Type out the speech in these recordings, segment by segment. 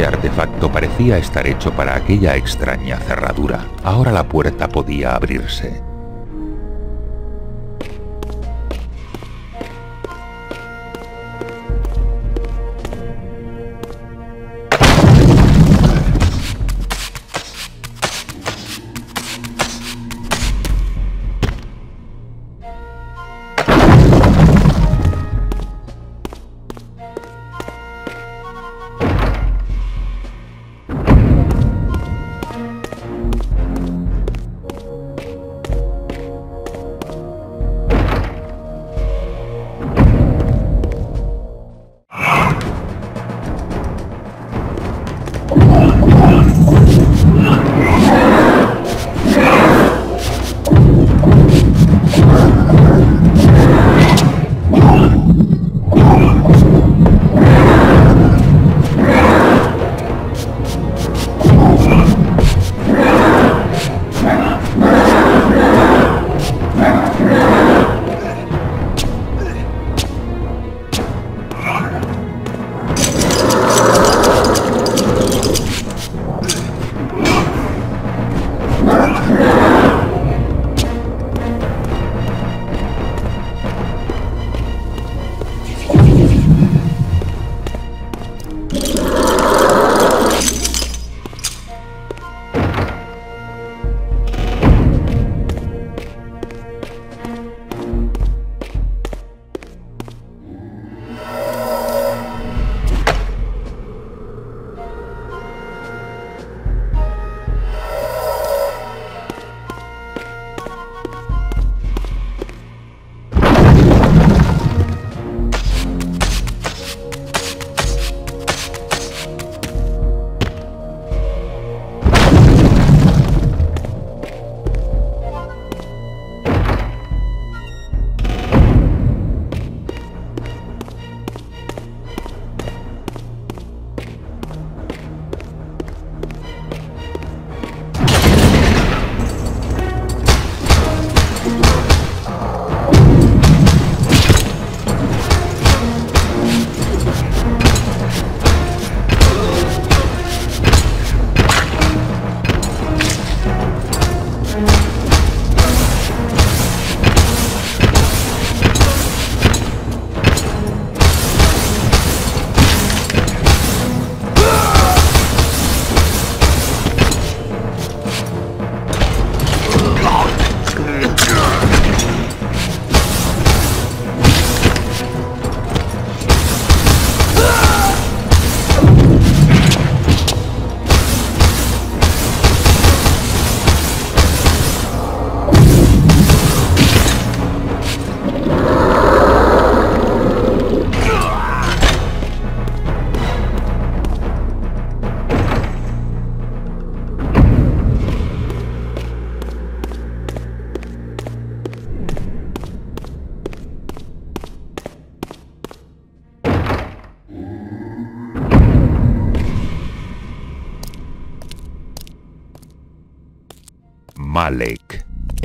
Este artefacto parecía estar hecho para aquella extraña cerradura. Ahora la puerta podía abrirse.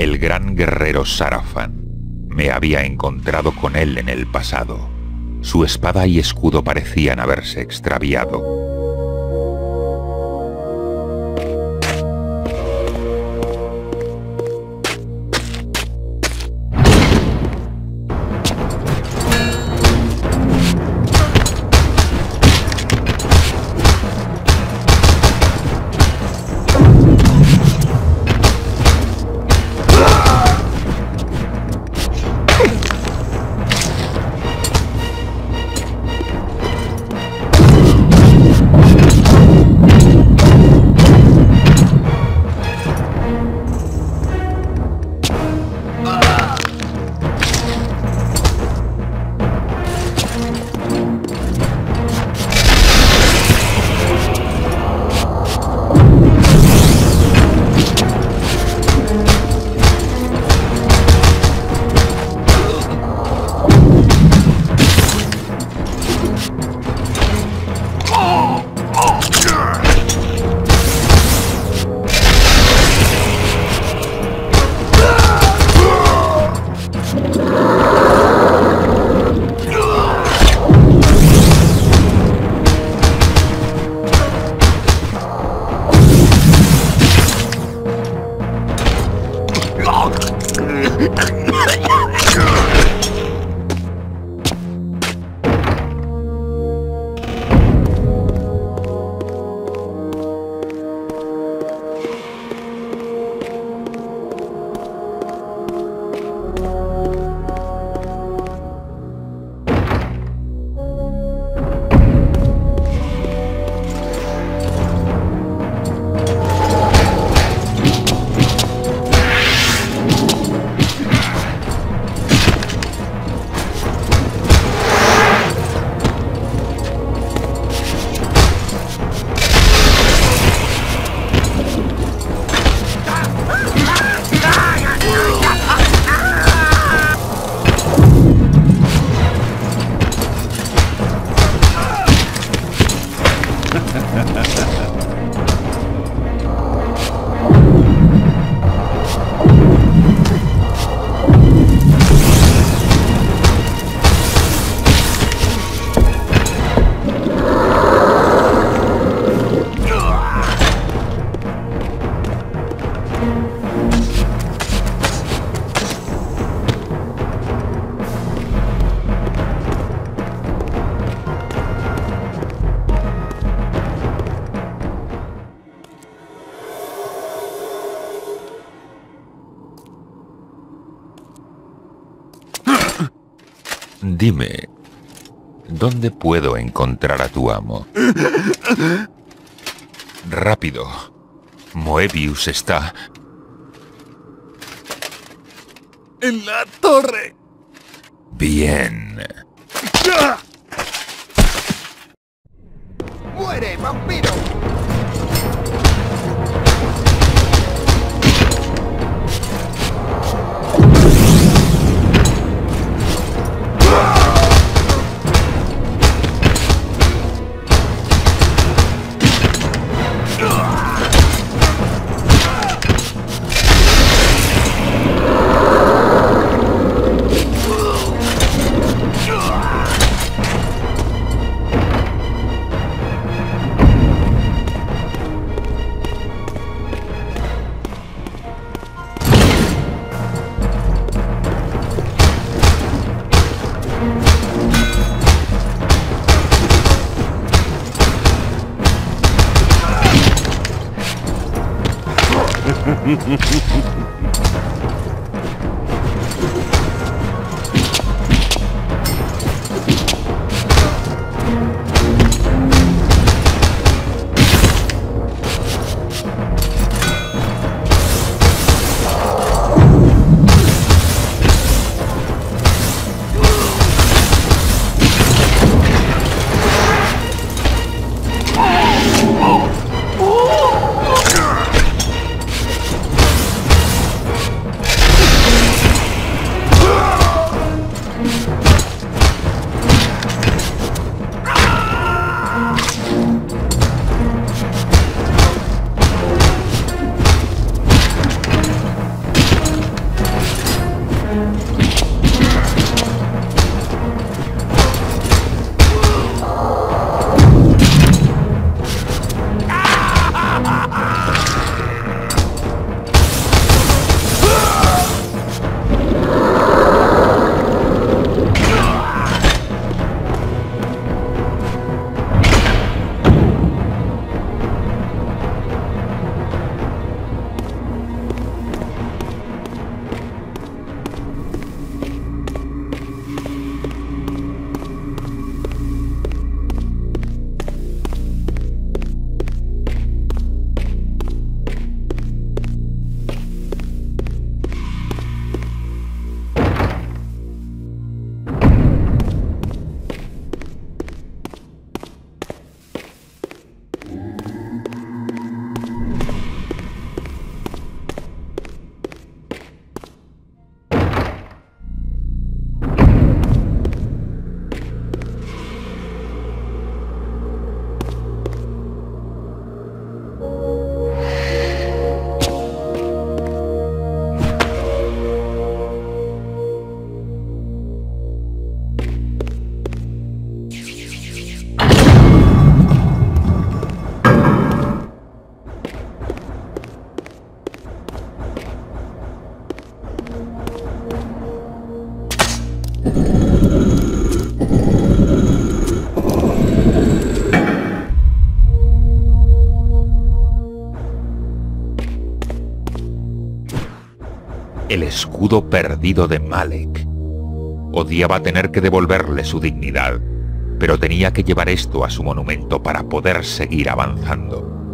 El gran guerrero Sarafan. Me había encontrado con él en el pasado. Su espada y escudo parecían haberse extraviado. Dime, ¿dónde puedo encontrar a tu amo? Rápido. Moebius está... En la torre. Bien. ¡Muere, vampiro! Hum, hum, hum, hum. El escudo perdido de Malek. Odiaba tener que devolverle su dignidad, pero tenía que llevar esto a su monumento para poder seguir avanzando.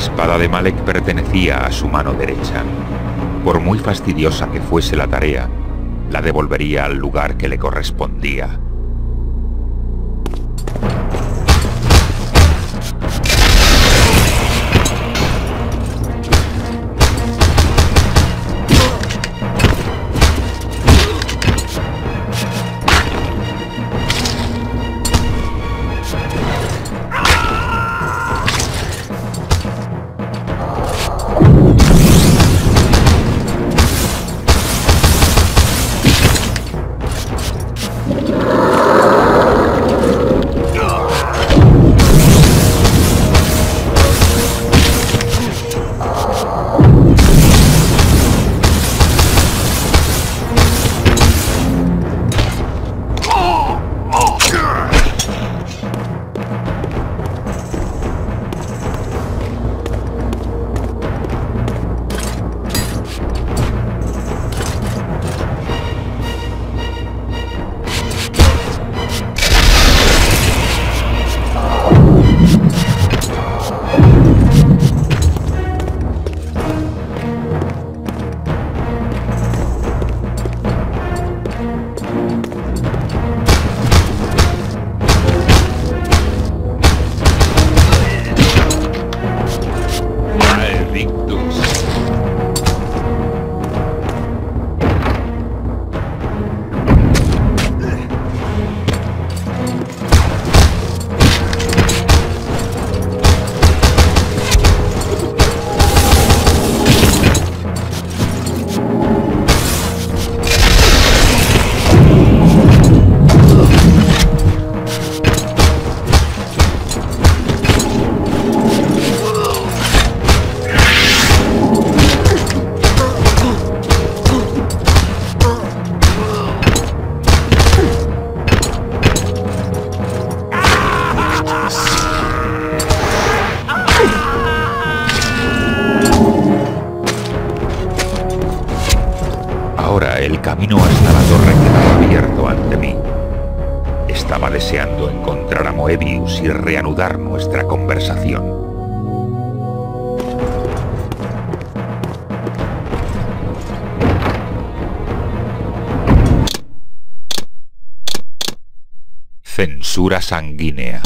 Espada de Malek pertenecía a su mano derecha. Por muy fastidiosa que fuese la tarea, la devolvería al lugar que le correspondía. Sanguínea.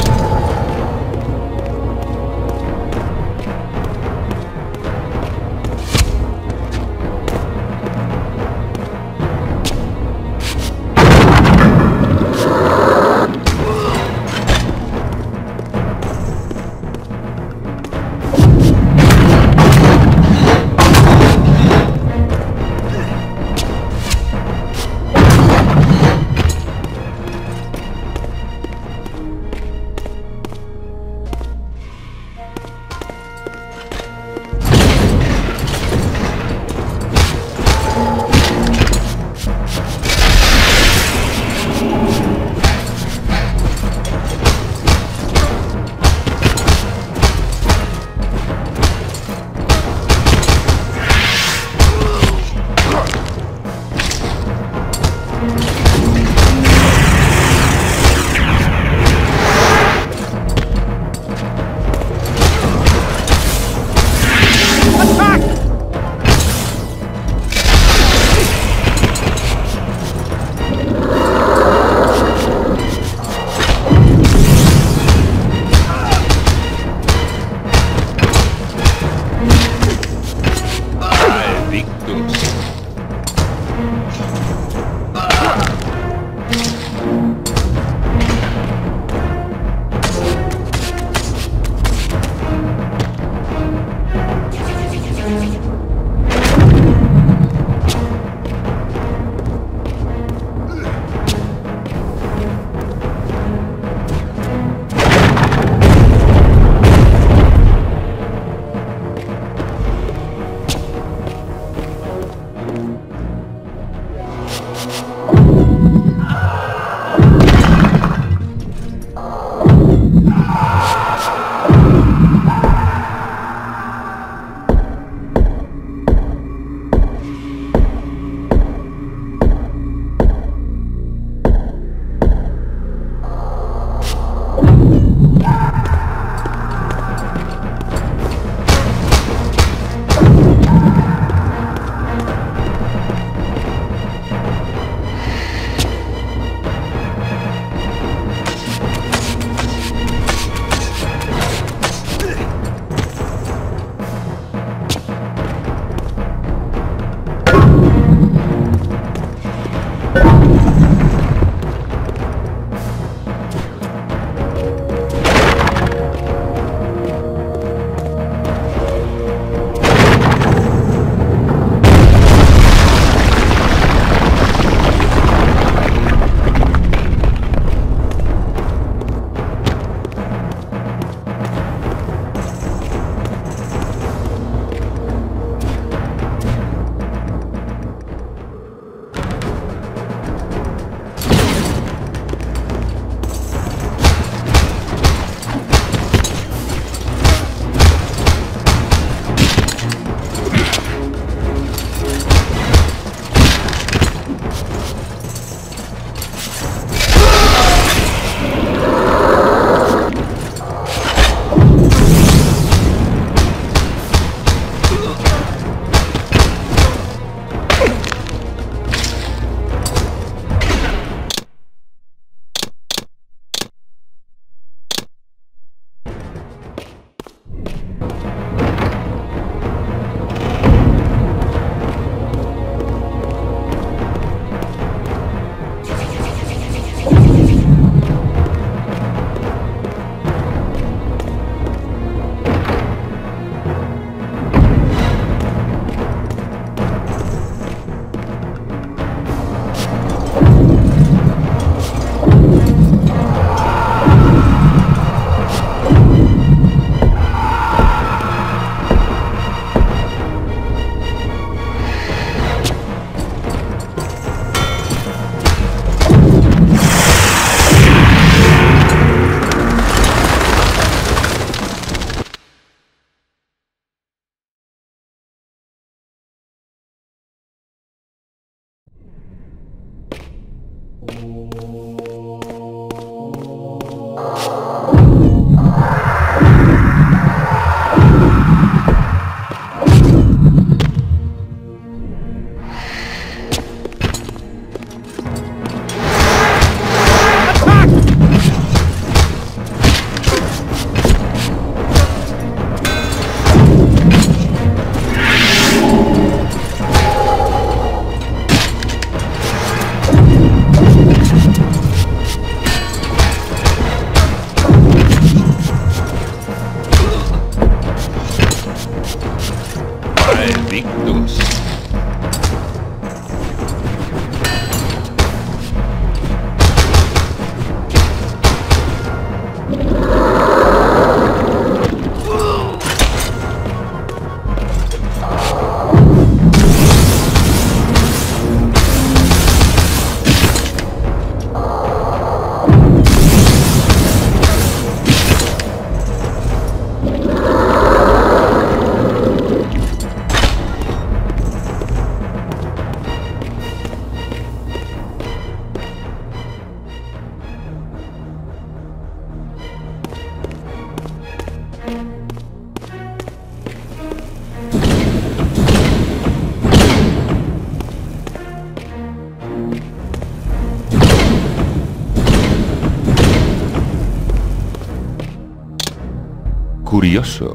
Curioso.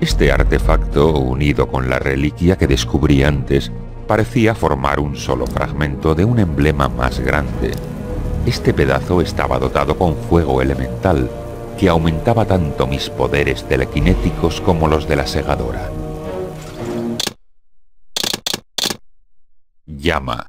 Este artefacto, unido con la reliquia que descubrí antes, parecía formar un solo fragmento de un emblema más grande. Este pedazo estaba dotado con fuego elemental, que aumentaba tanto mis poderes telequinéticos como los de la segadora. Llama.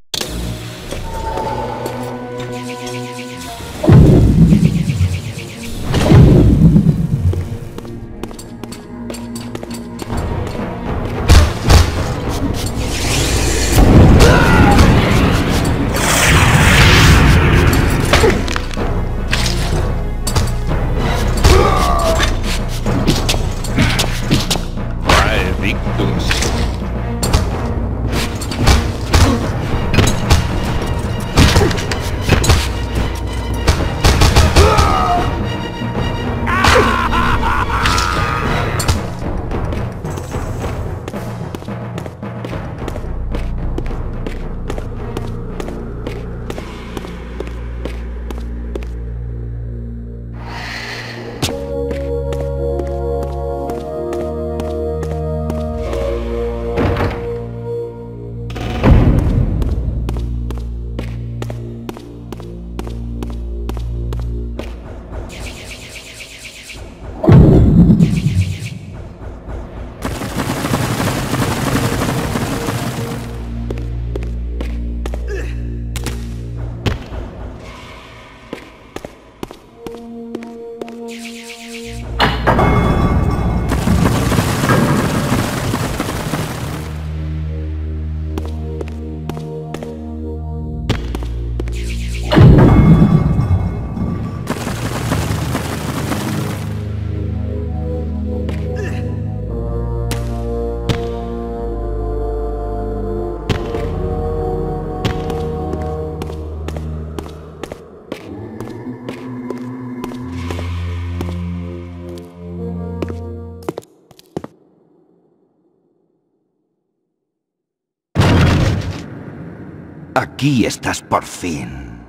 Aquí estás por fin.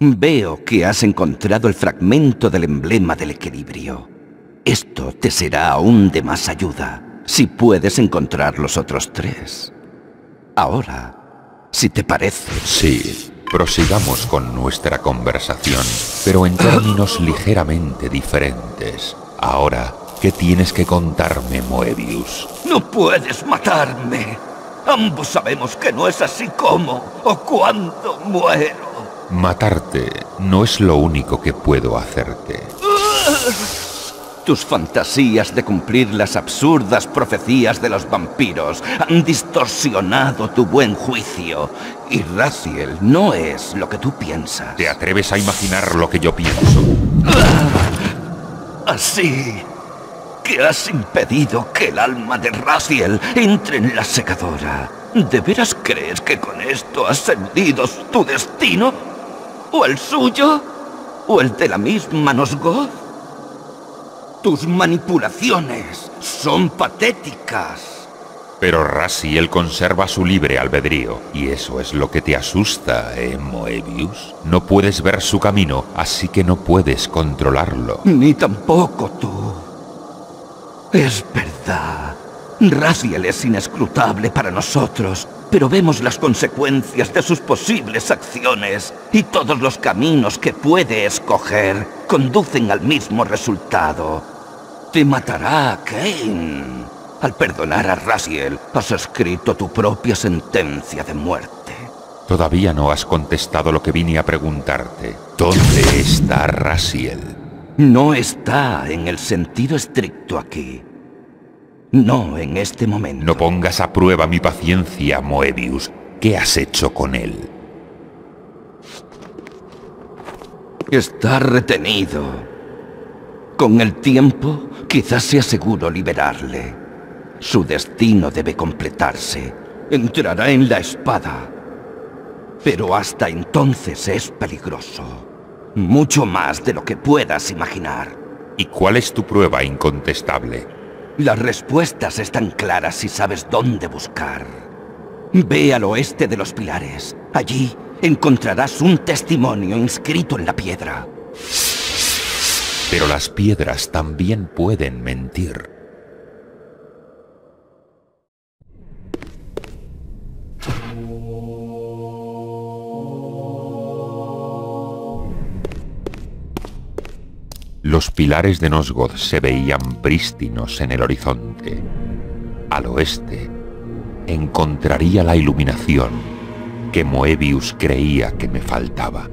Veo que has encontrado el fragmento del emblema del equilibrio. Esto te será aún de más ayuda si puedes encontrar los otros tres. Ahora, si te parece... Sí, prosigamos con nuestra conversación, pero en términos ligeramente diferentes. Ahora, ¿qué tienes que contarme, Moebius? ¡No puedes matarme! Ambos sabemos que no es así como o cuándo muero. Matarte no es lo único que puedo hacerte. Tus fantasías de cumplir las absurdas profecías de los vampiros han distorsionado tu buen juicio. Y Raziel no es lo que tú piensas. ¿Te atreves a imaginar lo que yo pienso? Así que has impedido que el alma de Raziel entre en la secadora. ¿De veras crees que con esto has eludido tu destino? ¿O el suyo? ¿O el de la misma Nosgoth? Tus manipulaciones son patéticas. Pero Raziel conserva su libre albedrío, y eso es lo que te asusta, ¿eh, Moebius? No puedes ver su camino, así que no puedes controlarlo. Ni tampoco tú. Es verdad. Raziel es inescrutable para nosotros, pero vemos las consecuencias de sus posibles acciones, y todos los caminos que puede escoger conducen al mismo resultado. Te matará, Kane. Al perdonar a Raziel, has escrito tu propia sentencia de muerte. Todavía no has contestado lo que vine a preguntarte. ¿Dónde está Raziel? No está en el sentido estricto aquí. No en este momento. No pongas a prueba mi paciencia, Moebius. ¿Qué has hecho con él? Está retenido. Con el tiempo, quizás sea seguro liberarle. Su destino debe completarse. Entrará en la espada. Pero hasta entonces es peligroso. Mucho más de lo que puedas imaginar. ¿Y cuál es tu prueba incontestable? Las respuestas están claras si sabes dónde buscar. Ve al oeste de los pilares. Allí encontrarás un testimonio inscrito en la piedra. Pero las piedras también pueden mentir. Los pilares de Nosgoth se veían prístinos en el horizonte. Al oeste, encontraría la iluminación que Moebius creía que me faltaba.